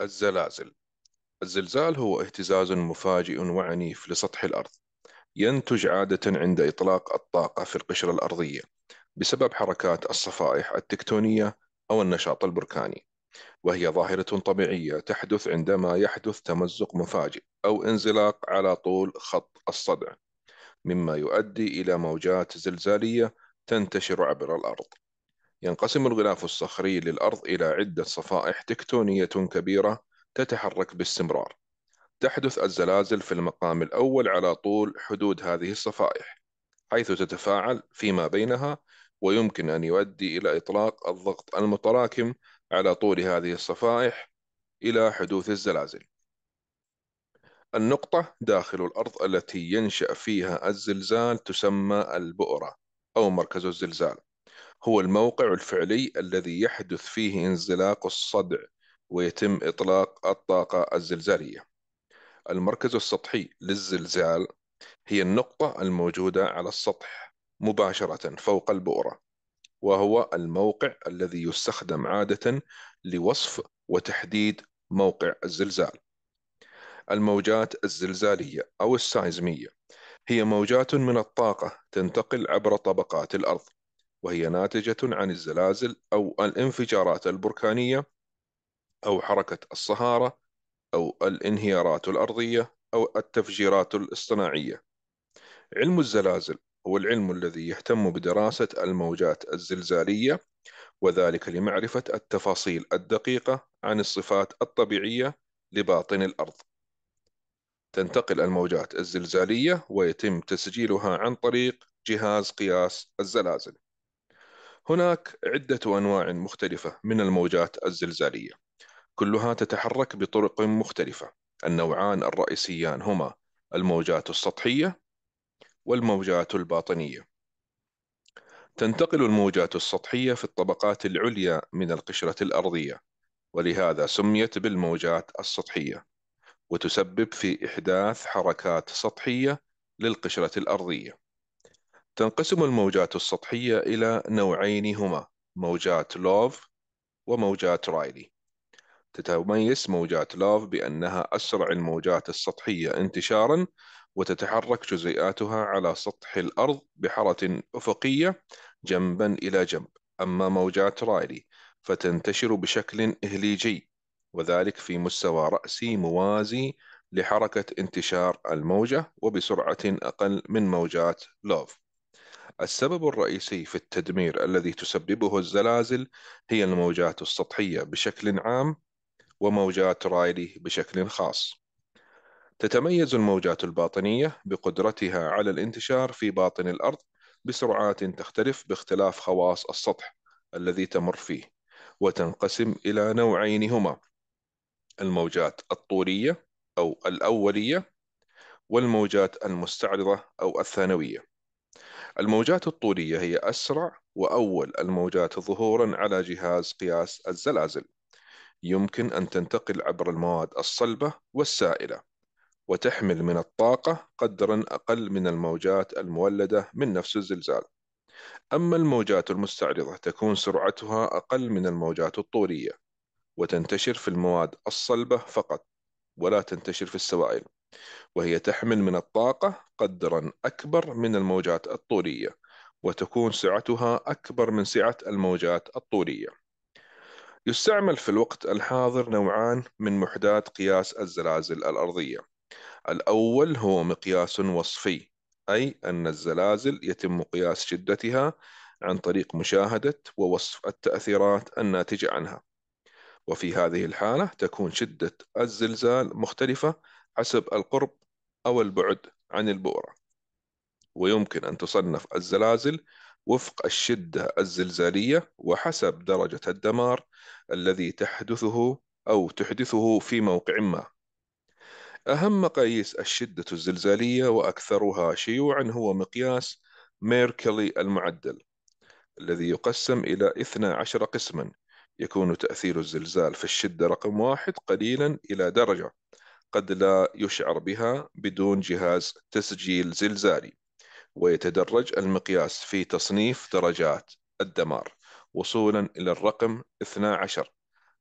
الزلازل. الزلزال هو اهتزاز مفاجئ وعنيف لسطح الأرض. ينتج عادة عند إطلاق الطاقة في القشرة الأرضية بسبب حركات الصفائح التكتونية أو النشاط البركاني وهي ظاهرة طبيعية تحدث عندما يحدث تمزق مفاجئ أو انزلاق على طول خط الصدع مما يؤدي إلى موجات زلزالية تنتشر عبر الأرض. ينقسم الغلاف الصخري للأرض إلى عدة صفائح تكتونية كبيرة تتحرك باستمرار. تحدث الزلازل في المقام الأول على طول حدود هذه الصفائح حيث تتفاعل فيما بينها ويمكن أن يؤدي إلى إطلاق الضغط المتراكم على طول هذه الصفائح إلى حدوث الزلازل. النقطة داخل الأرض التي ينشأ فيها الزلزال تسمى البؤرة أو مركز الزلزال. هو الموقع الفعلي الذي يحدث فيه انزلاق الصدع ويتم إطلاق الطاقة الزلزالية. المركز السطحي للزلزال هي النقطة الموجودة على السطح مباشرة فوق البؤرة وهو الموقع الذي يستخدم عادة لوصف وتحديد موقع الزلزال. الموجات الزلزالية أو السايزمية هي موجات من الطاقة تنتقل عبر طبقات الأرض. وهي ناتجة عن الزلازل أو الانفجارات البركانية أو حركة الصهارة أو الانهيارات الأرضية أو التفجيرات الاصطناعية. علم الزلازل هو العلم الذي يهتم بدراسة الموجات الزلزالية وذلك لمعرفة التفاصيل الدقيقة عن الصفات الطبيعية لباطن الأرض. تنتقل الموجات الزلزالية ويتم تسجيلها عن طريق جهاز قياس الزلازل. هناك عدة أنواع مختلفة من الموجات الزلزالية. كلها تتحرك بطرق مختلفة. النوعان الرئيسيان هما الموجات السطحية والموجات الباطنية. تنتقل الموجات السطحية في الطبقات العليا من القشرة الأرضية ولهذا سميت بالموجات السطحية وتسبب في إحداث حركات سطحية للقشرة الأرضية. تنقسم الموجات السطحية إلى نوعين هما موجات لوف وموجات رايلي. تتميز موجات لوف بأنها أسرع الموجات السطحية انتشارا وتتحرك جزيئاتها على سطح الأرض بحرة أفقية جنبا إلى جنب. أما موجات رايلي فتنتشر بشكل إهليجي وذلك في مستوى رأسي موازي لحركة انتشار الموجة وبسرعة أقل من موجات لوف. السبب الرئيسي في التدمير الذي تسببه الزلازل هي الموجات السطحية بشكل عام وموجات رايلي بشكل خاص. تتميز الموجات الباطنية بقدرتها على الانتشار في باطن الأرض بسرعات تختلف باختلاف خواص السطح الذي تمر فيه وتنقسم إلى نوعين هما الموجات الطولية أو الأولية والموجات المستعرضة أو الثانوية. الموجات الطولية هي أسرع وأول الموجات ظهورا على جهاز قياس الزلازل. يمكن أن تنتقل عبر المواد الصلبة والسائلة وتحمل من الطاقة قدرا أقل من الموجات المولدة من نفس الزلزال. أما الموجات المستعرضة تكون سرعتها أقل من الموجات الطولية وتنتشر في المواد الصلبة فقط ولا تنتشر في السوائل. وهي تحمل من الطاقة قدرا أكبر من الموجات الطولية وتكون سعتها أكبر من سعة الموجات الطولية. يستعمل في الوقت الحاضر نوعان من محدات قياس الزلازل الأرضية. الأول هو مقياس وصفي أي أن الزلازل يتم قياس شدتها عن طريق مشاهدة ووصف التأثيرات الناتجة عنها. وفي هذه الحالة تكون شدة الزلزال مختلفة حسب القرب أو البعد عن البؤرة. ويمكن أن تصنف الزلازل وفق الشدة الزلزالية وحسب درجة الدمار الذي تحدثه أو تحدثه في موقع ما. أهم مقاييس الشدة الزلزالية وأكثرها شيوعا هو مقياس ميركلي المعدل الذي يقسم إلى 12 قسما يكون تأثير الزلزال في الشدة رقم واحد قليلا إلى درجة. قد لا يشعر بها بدون جهاز تسجيل زلزالي ويتدرج المقياس في تصنيف درجات الدمار وصولا إلى الرقم 12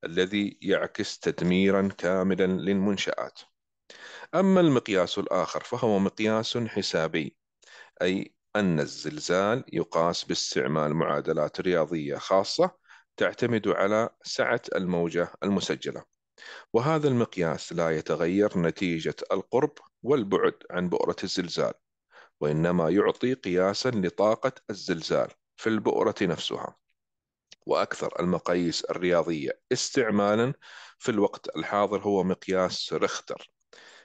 الذي يعكس تدميرا كاملا للمنشآت. أما المقياس الآخر فهو مقياس حسابي أي أن الزلزال يقاس باستعمال معادلات رياضية خاصة تعتمد على سعة الموجة المسجلة. وهذا المقياس لا يتغير نتيجة القرب والبعد عن بؤرة الزلزال وإنما يعطي قياسا لطاقة الزلزال في البؤرة نفسها. وأكثر المقاييس الرياضية استعمالا في الوقت الحاضر هو مقياس ريختر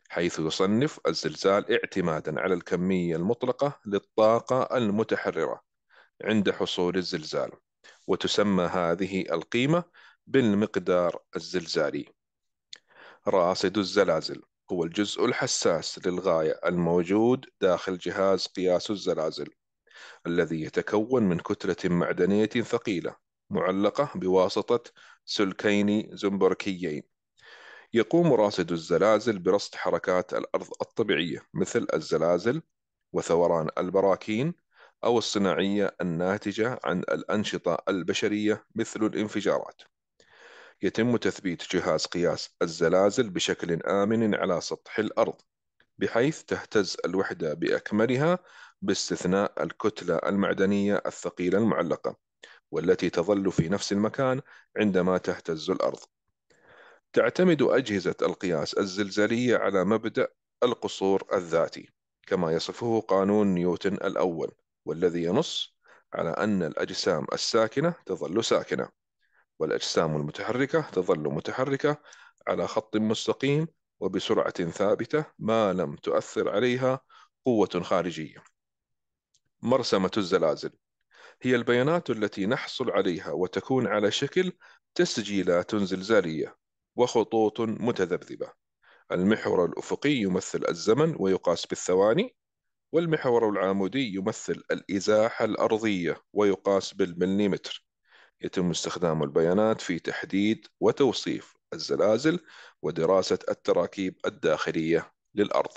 حيث يصنف الزلزال اعتمادا على الكمية المطلقة للطاقة المتحررة عند حصول الزلزال وتسمى هذه القيمة بالمقدار الزلزالي. راصد الزلازل هو الجزء الحساس للغاية الموجود داخل جهاز قياس الزلازل الذي يتكون من كتلة معدنية ثقيلة معلقة بواسطة سلكين زنبركيين يقوم راصد الزلازل برصد حركات الأرض الطبيعية مثل الزلازل وثوران البراكين أو الصناعية الناتجة عن الأنشطة البشرية مثل الانفجارات. يتم تثبيت جهاز قياس الزلازل بشكل آمن على سطح الأرض بحيث تهتز الوحدة بأكملها باستثناء الكتلة المعدنية الثقيلة المعلقة والتي تظل في نفس المكان عندما تهتز الأرض. تعتمد أجهزة القياس الزلزالية على مبدأ القصور الذاتي كما يصفه قانون نيوتن الأول والذي ينص على أن الأجسام الساكنة تظل ساكنة. والأجسام المتحركة تظل متحركة على خط مستقيم وبسرعة ثابتة ما لم تؤثر عليها قوة خارجية. مرسمة الزلازل هي البيانات التي نحصل عليها وتكون على شكل تسجيلات زلزالية وخطوط متذبذبة. المحور الأفقي يمثل الزمن ويقاس بالثواني والمحور العامودي يمثل الإزاحة الأرضية ويقاس بالمليمتر. يتم استخدام البيانات في تحديد وتوصيف الزلازل ودراسة التراكيب الداخلية للأرض.